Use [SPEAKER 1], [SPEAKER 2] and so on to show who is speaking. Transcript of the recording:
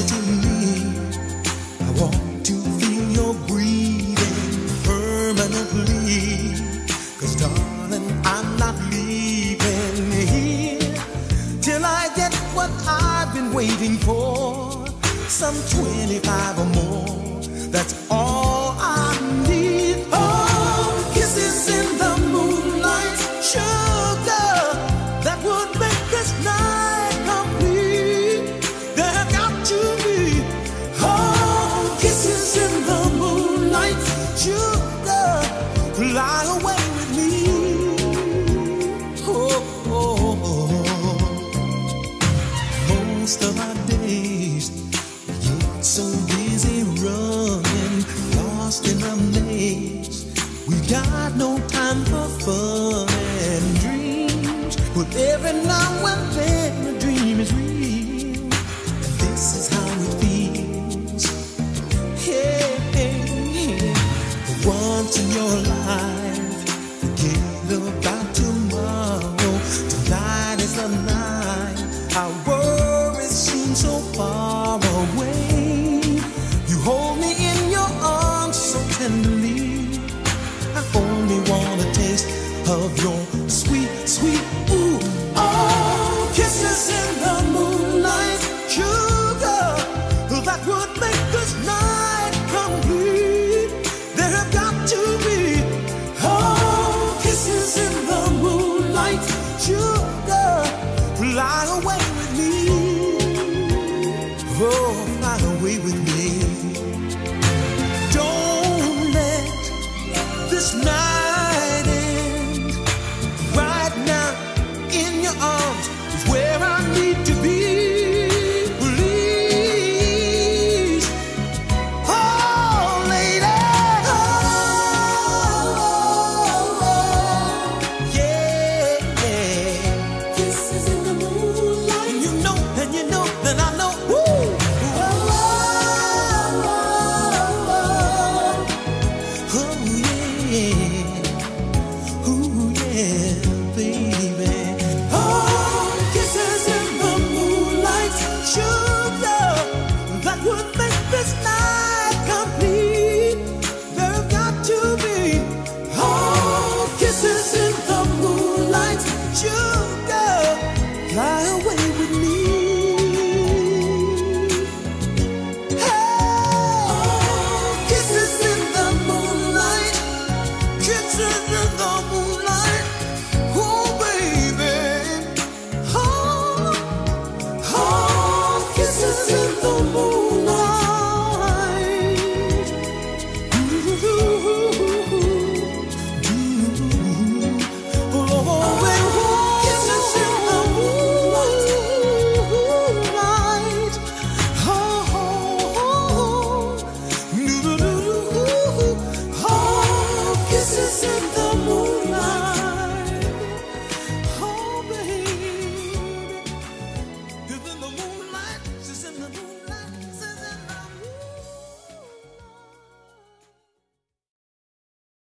[SPEAKER 1] I want to feel your breathing permanently. Cause darling, I'm not leaving here till I get what I've been waiting for. Some 25 against the sweet, sweet, ooh. Oh, kisses in the moonlight, sugar, that would make this night complete. There have got to be, oh, kisses in the moonlight, sugar, fly away with me. Oh, fly away with me. Don't let this night.